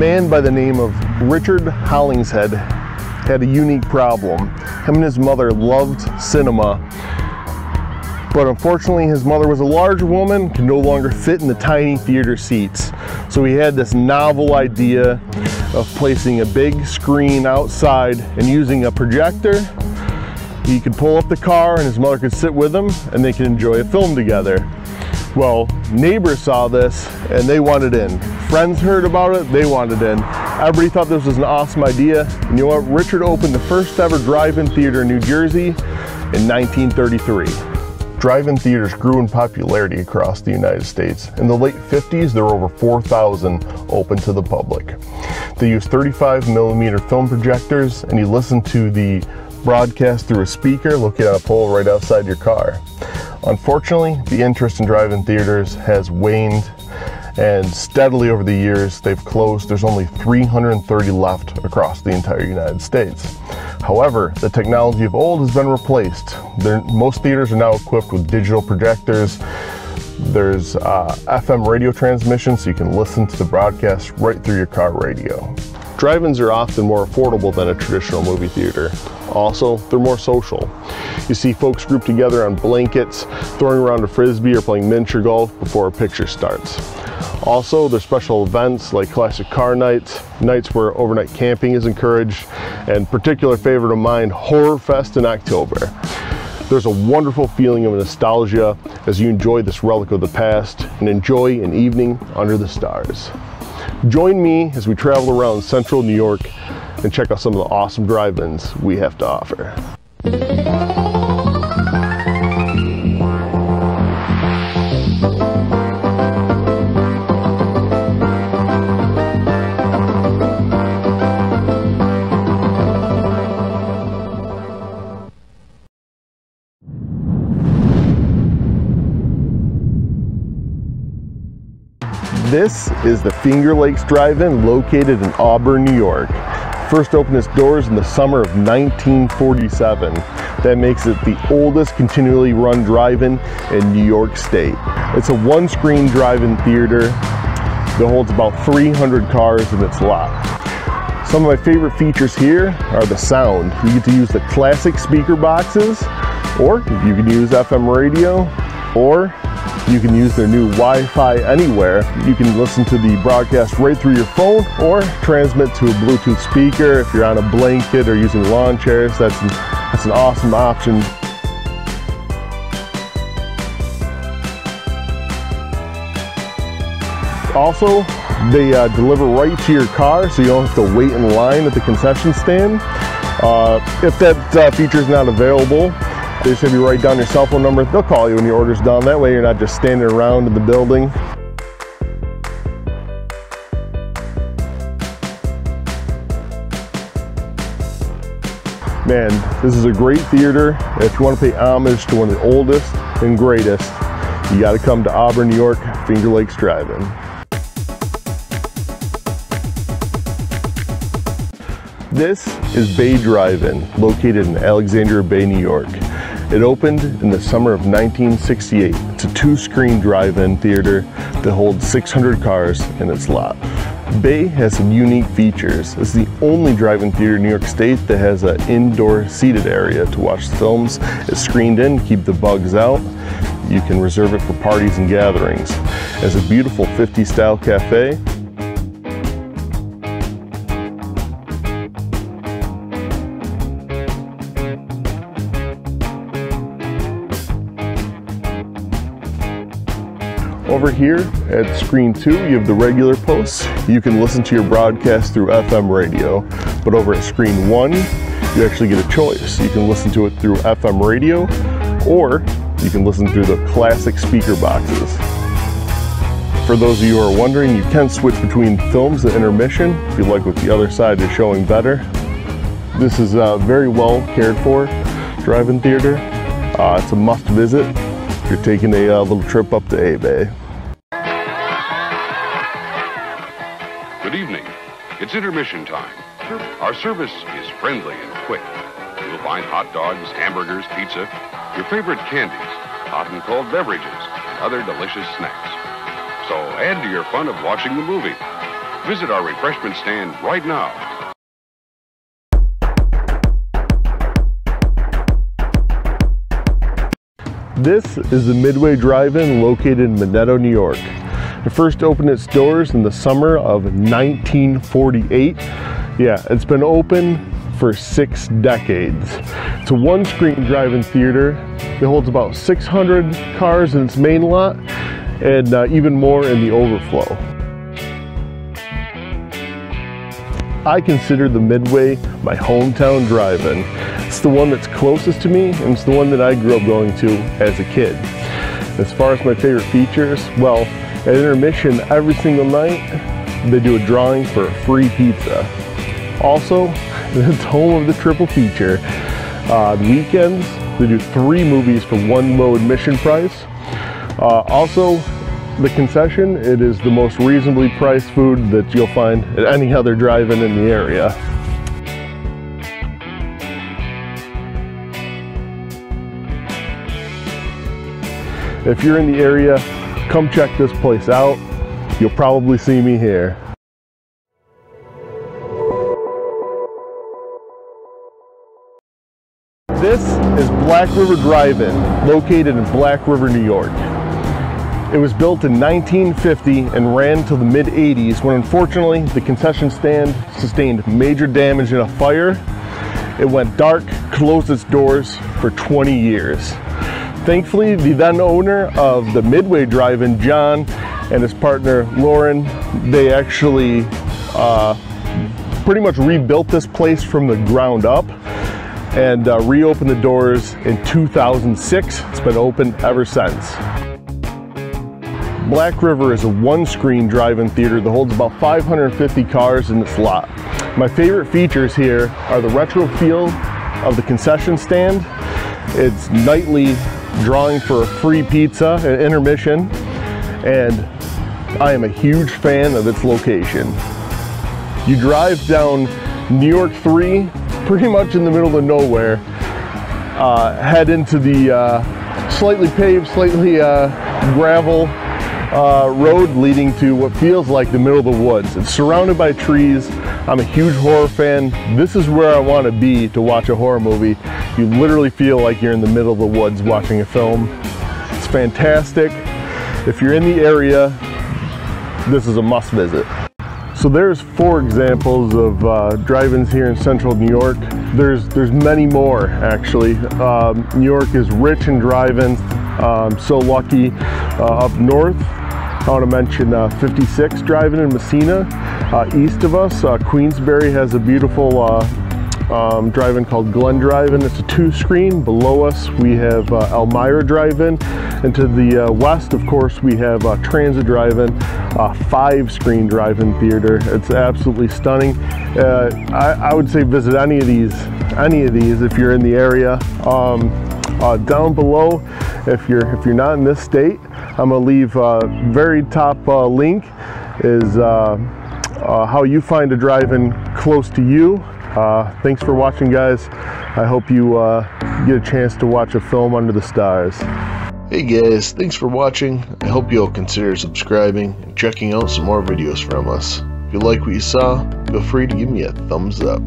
man by the name of Richard Hollingshead had a unique problem. Him and his mother loved cinema, but unfortunately his mother was a large woman, could no longer fit in the tiny theater seats. So he had this novel idea of placing a big screen outside and using a projector. He could pull up the car and his mother could sit with him and they could enjoy a film together. Well, neighbors saw this and they wanted in. Friends heard about it, they wanted in. Everybody thought this was an awesome idea. And you know what? Richard opened the first ever drive-in theater in New Jersey in 1933. Drive-in theaters grew in popularity across the United States. In the late 50s, there were over 4,000 open to the public. They used 35 millimeter film projectors and you listened to the broadcast through a speaker located on a pole right outside your car. Unfortunately, the interest in drive-in theaters has waned and steadily over the years they've closed. There's only 330 left across the entire United States. However, the technology of old has been replaced. They're, most theaters are now equipped with digital projectors. There's uh, FM radio transmission so you can listen to the broadcast right through your car radio. Drive-ins are often more affordable than a traditional movie theater. Also, they're more social. You see folks grouped together on blankets, throwing around a frisbee or playing miniature golf before a picture starts. Also, there's special events like classic car nights, nights where overnight camping is encouraged, and particular favorite of mine, Horror Fest in October. There's a wonderful feeling of nostalgia as you enjoy this relic of the past and enjoy an evening under the stars. Join me as we travel around central New York and check out some of the awesome drive-ins we have to offer. This is the Finger Lakes Drive-In located in Auburn, New York. First opened its doors in the summer of 1947. That makes it the oldest continually run drive-in in New York State. It's a one-screen drive-in theater that holds about 300 cars in its lot. Some of my favorite features here are the sound. You get to use the classic speaker boxes, or you can use FM radio, or you can use their new Wi-Fi Anywhere. You can listen to the broadcast right through your phone or transmit to a Bluetooth speaker if you're on a blanket or using lawn chairs. That's an, that's an awesome option. Also, they uh, deliver right to your car so you don't have to wait in line at the concession stand. Uh, if that uh, feature is not available, they just have you write down your cell phone number. They'll call you when your order's done. That way you're not just standing around in the building. Man, this is a great theater. If you want to pay homage to one of the oldest and greatest, you got to come to Auburn, New York, Finger Lakes Drive-In. This is Bay Drive-In, located in Alexandria Bay, New York. It opened in the summer of 1968. It's a two-screen drive-in theater that holds 600 cars in its lot. Bay has some unique features. It's the only drive-in theater in New York State that has an indoor seated area to watch films. It's screened in, keep the bugs out. You can reserve it for parties and gatherings. It has a beautiful 50 style cafe Over here at screen two, you have the regular posts. You can listen to your broadcast through FM radio, but over at screen one, you actually get a choice. You can listen to it through FM radio, or you can listen through the classic speaker boxes. For those of you who are wondering, you can switch between films at intermission if you like what the other side is showing better. This is uh, very well cared for drive-in theater. Uh, it's a must visit you're taking a uh, little trip up to A-Bay. Good evening. It's intermission time. Our service is friendly and quick. You'll find hot dogs, hamburgers, pizza, your favorite candies, hot and cold beverages, and other delicious snacks. So add to your fun of watching the movie. Visit our refreshment stand right now. This is the Midway Drive-In located in Minetto, New York. It first opened its doors in the summer of 1948. Yeah, it's been open for six decades. It's a one-screen drive-in theater. It holds about 600 cars in its main lot and uh, even more in the overflow. I consider the Midway my hometown drive-in. It's the one that's closest to me and it's the one that I grew up going to as a kid. As far as my favorite features, well, at intermission every single night, they do a drawing for a free pizza. Also, it's home of the triple feature. Uh, weekends, they do three movies for one low admission price. Uh, also, the concession, it is the most reasonably priced food that you'll find at any other drive-in in the area. If you're in the area, come check this place out. You'll probably see me here. This is Black River Drive-In, located in Black River, New York. It was built in 1950 and ran till the mid 80s when unfortunately the concession stand sustained major damage in a fire. It went dark, closed its doors for 20 years. Thankfully, the then owner of the Midway Drive-In, John, and his partner Lauren, they actually uh, pretty much rebuilt this place from the ground up and uh, reopened the doors in 2006. It's been open ever since. Black River is a one-screen drive-in theater that holds about 550 cars in its lot. My favorite features here are the retro feel of the concession stand, its nightly drawing for a free pizza at intermission, and I am a huge fan of its location. You drive down New York 3, pretty much in the middle of nowhere, uh, head into the uh, slightly paved, slightly uh, gravel uh, road leading to what feels like the middle of the woods. It's surrounded by trees. I'm a huge horror fan. This is where I want to be to watch a horror movie. You literally feel like you're in the middle of the woods watching a film. It's fantastic. If you're in the area, this is a must visit. So there's four examples of uh, drive-ins here in central New York. There's there's many more actually. Um, New York is rich in drive-ins. Um, so lucky uh, up north I want to mention uh, 56 driving in Massena. Uh, east of us, uh, Queensbury has a beautiful uh, um, drive-in called Glen Drive-In. It's a two-screen. Below us, we have uh, Elmira Drive-In. And to the uh, west, of course, we have a Transit Drive-In, a five-screen drive-in theater. It's absolutely stunning. I, I, would say visit any of these, any of these if you're in the area. Um, down below, if you're if you're not in this state, I'm gonna leave uh, very top uh, link is uh, uh, how you find a drive-in close to you. Uh, thanks for watching guys. I hope you get a chance to watch a film under the stars. Hey guys, thanks for watching. I hope you'll consider subscribing and checking out some more videos from us. If you like what you saw, feel free to give me a thumbs up.